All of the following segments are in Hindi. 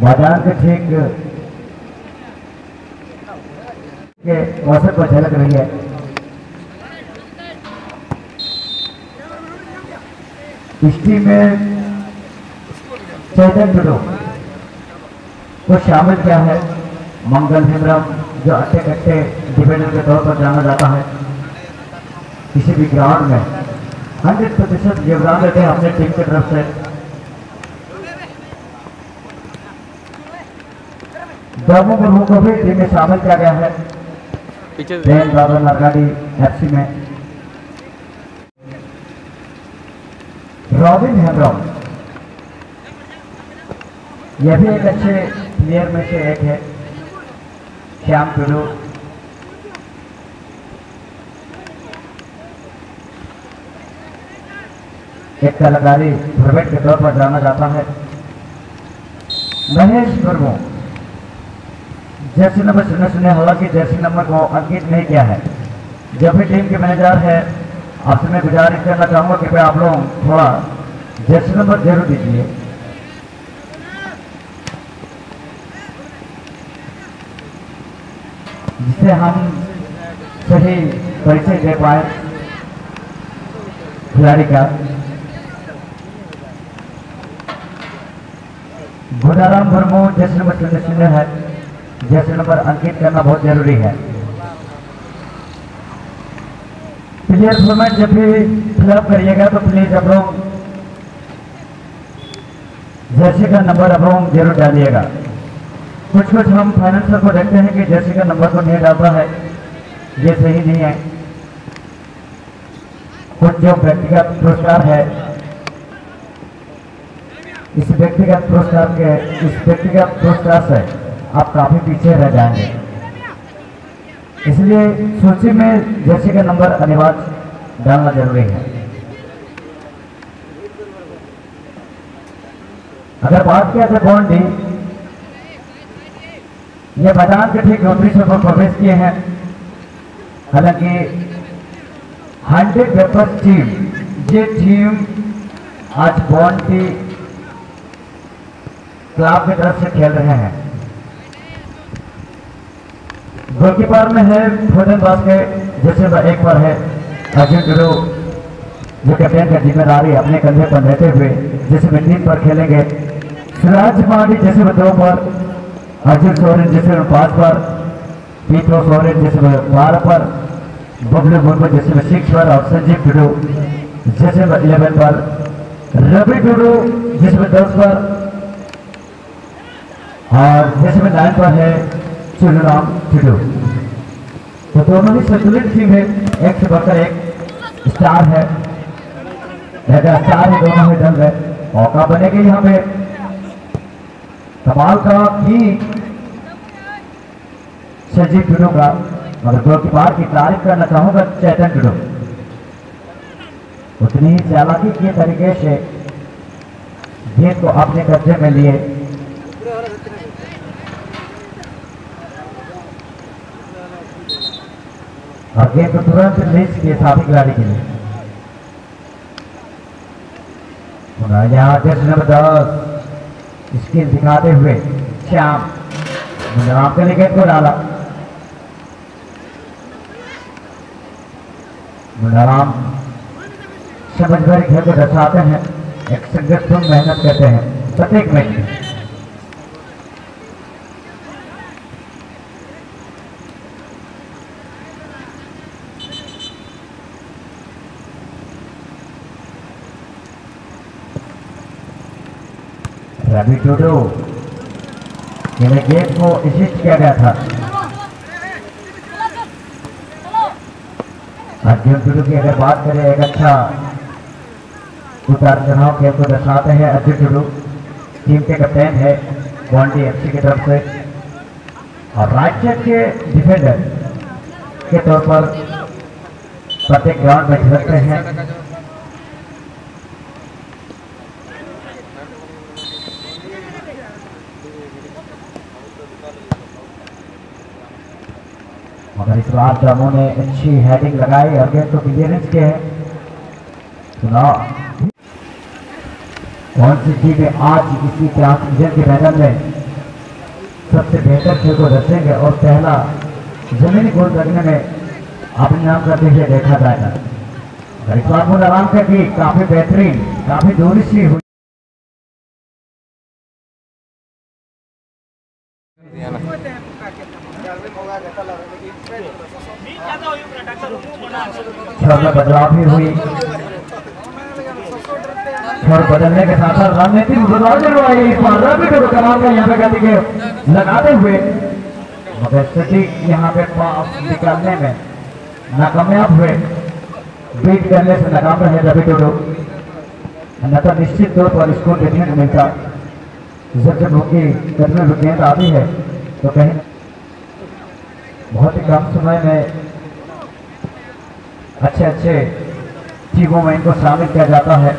बाज़ार के ठीक के मौसम पर झलक रही है कुश्ती में चैतन्य टुडू को शामिल किया है? मंगल हेमरम जो अट्टे कट्टे डिफेंडर के तौर पर जाना जाता है किसी भी ग्राउंड में। हंड्रेड प्रतिशत योगदान देते हैं अपने टीम की तरफ़ से। दोनों गुरुओं को भी टीम में शामिल किया गया है। जैन बाबा नरगाड़ी एफसी में। रॉबिन हेमरॉम यह भी एक अच्छे प्लेयर में से एक है। श्याम टुडू एक कलाकारी फॉर्मेट के तौर पर जाना जाता है। महेश मुर्मू जर्सी नंबर शून्य शून्य हालाँकि जर्सी नंबर को अंकित नहीं किया है। जब भी टीम के मैनेजर है आपसे मैं गुजारिश करना चाहूँगा कि आप लोग थोड़ा जर्सी नंबर ज़रूर दीजिए। जिससे हम सही परिचय दे पाए। खिलाड़ी का। गुनाराम मुर्मू जैसे नंबर शून्य शून्य है, जैसे नंबर अंकित करना बहुत ज़रूरी है। प्लेयर फॉर्मेट जब भी फिलअप करिएगा तो प्लीज़ आप लोग जैसे का नंबर आप लोग ज़रूर डालिएगा। कुछ कुछ हम फाइनेंसर को देखते हैं कि जर्सी का नंबर को नहीं डालता है, ये सही नहीं है। कुछ जो व्यक्तिगत पुरस्कार है, इस व्यक्तिगत पुरस्कार के, इस व्यक्तिगत पुरस्कार से आप काफ़ी पीछे रह जाएँगे। इसलिए सूची में जैसे का नंबर अनिवार्य डालना ज़रूरी है। अगर बात किया जाए बॉन्डी ये मैदान के ठीक सर पर प्रवेश किए हैं। हालाँकि हंड्रेड पेपर टीम, ये टीम आज बॉन्डी क्लब की तरफ़ से खेल रहे हैं। गोलकीपर में है फोर्टन बास्केट, जैसे एक पर है। अर्जुन गुरु, जो कैप्टन का ज़िम्मेदारी अपने कंधे पर लेते हुए जैसे में तीन पर खेलेंगे। सुराज मांडी जैसे में दो पर अर्जुन सोरेन जैसे में पाँच पर पीटो सोरेन जैसे में बारह पर बबलू मुर्मू जैसे में सिक्स पर और संजीव टुडू जैसे में इलेवन पर रवि टुडू जैसे में दस पर और जैसे में नाइन पर है चुनराम टुडू तो दोनों ही संतुलित टीम है, एक से बढ़कर एक स्टार है। स्टार है, दोनों ही दल है। मौका बनेगा यहाँ पे। कमाल का की संजीव टुडू का मगर की बार की तारीफ़ करना चाहूँगा चैतन टुडू। उतनी ही चालाकी के तरीके से गेंद को अपने कब्जे में लिए। और गेंद को तुरंत रिलीज़ किए साथी खिलाड़ी के लिए। यहाँ नंबर दस। स्किल दिखाते हुए श्याम गुजराम के लिए गेंद को डाला। गुजराम समझ भर खेल को दर्शाते हैं। एक संगठन मेहनत करते हैं। प्रत्येक में। रवि टूडू मेरे गेम को असिस्ट किया गया था। अर्जुन टुडू की अगर बात करें, एक अच्छा उतार चढ़ाव खेल को दर्शाते हैं अर्जुन टुडू टीम के कप्तान है, बॉन्डी एफसी की तरफ़ से। और राज्य के डिफेंडर के तौर पर प्रत्येक ग्राउंड में झलकते हैं। मगर इस बार ने अच्छी हेडिंग लगाई और को क्लियरेंस है। सुनाओ कौन सी आज इसी ट्रांसमिशन के मैदान में? सबसे बेहतर खेल को रचेंगे और पहला जमीनी गोल करने में अपने नाम करते हुए देखा जाएगा। और इस बार आराम से कि काफ़ी बेहतरीन, काफ़ी दूरी सी हुई में बदलाव भी हुई। छड़ बदलने के साथ साथ रणनीतिक बदलाव भी हुआ। इस बार यहाँ पे गति के लगाते हुए। मगर यहाँ पे निकालने में नाकामयाब हुए। बीट करने से नाकाम रहे रवि टोडो। अन्यथा निश्चित तौर पर इसको देखने को मिलता। जब जब उनकी कदम गेंद आती है तो कहीं बहुत ही कम समय में अच्छे अच्छे टीमों में इनको शामिल किया जाता है।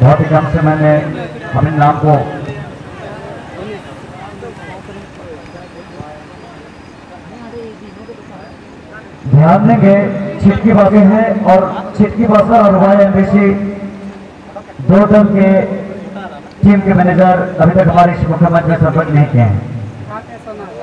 बहुत ही कम समय में अपने नाम को ध्यान देंगे, छिटकी बातें हैं और छिटकी बासा और वाई एम्बेसी दो दल के टीम के मैनेजर अभी तक हमारे मुख्यमंत्री संपर्क नहीं किए हैं।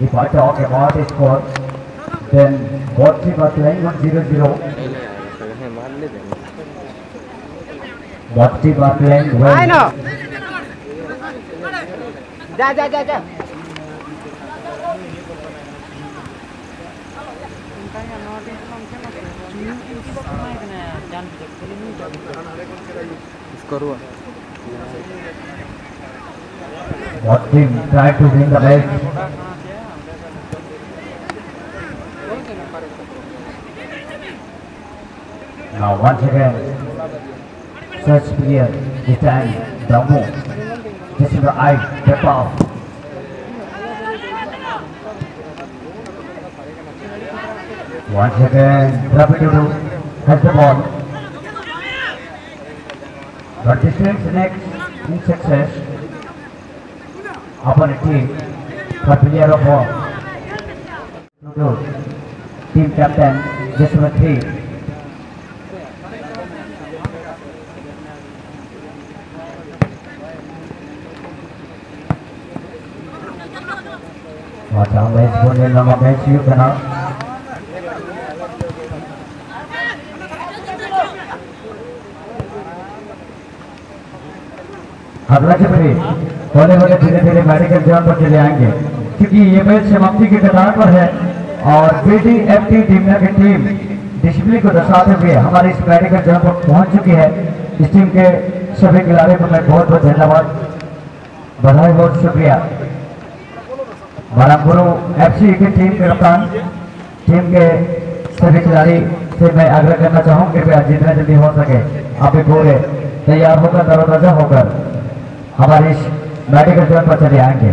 If I talk about the score, then what teams are playing on 0-0. What teams are playing well. I know. Ja, ja, ja, ja. What team try to win the race. Now once again, such player, this time Damu. This is the eye, step off. Once again, Rapidudu has the ball. But this team's next in success upon a team for player of. Dudu, team captain, just number three. होने धीरे धीरे मेडिकल जोन पर चले आएँगे क्योंकि ये मैच समाप्ति के कतार पर है और B D F T team की टीम डिसिप्लिन को दर्शाते हुए हमारे इस मेडिकल जोन पर पहुँच चुकी है इस टीम के सभी खिलाड़ियों को मैं बहुत बहुत धन्यवाद बधाई बहुत शुक्रिया बारामपुरो एफसी की टीम के कप्तान टीम के सभी खिलाड़ी से मैं आग्रह करना चाहूँ कृपया जितना जल्दी हो सके, आप भी पूरे तैयार होकर, तरोताजा होकर, हमारे इस मेडिकल जोन पर चले आएँगे।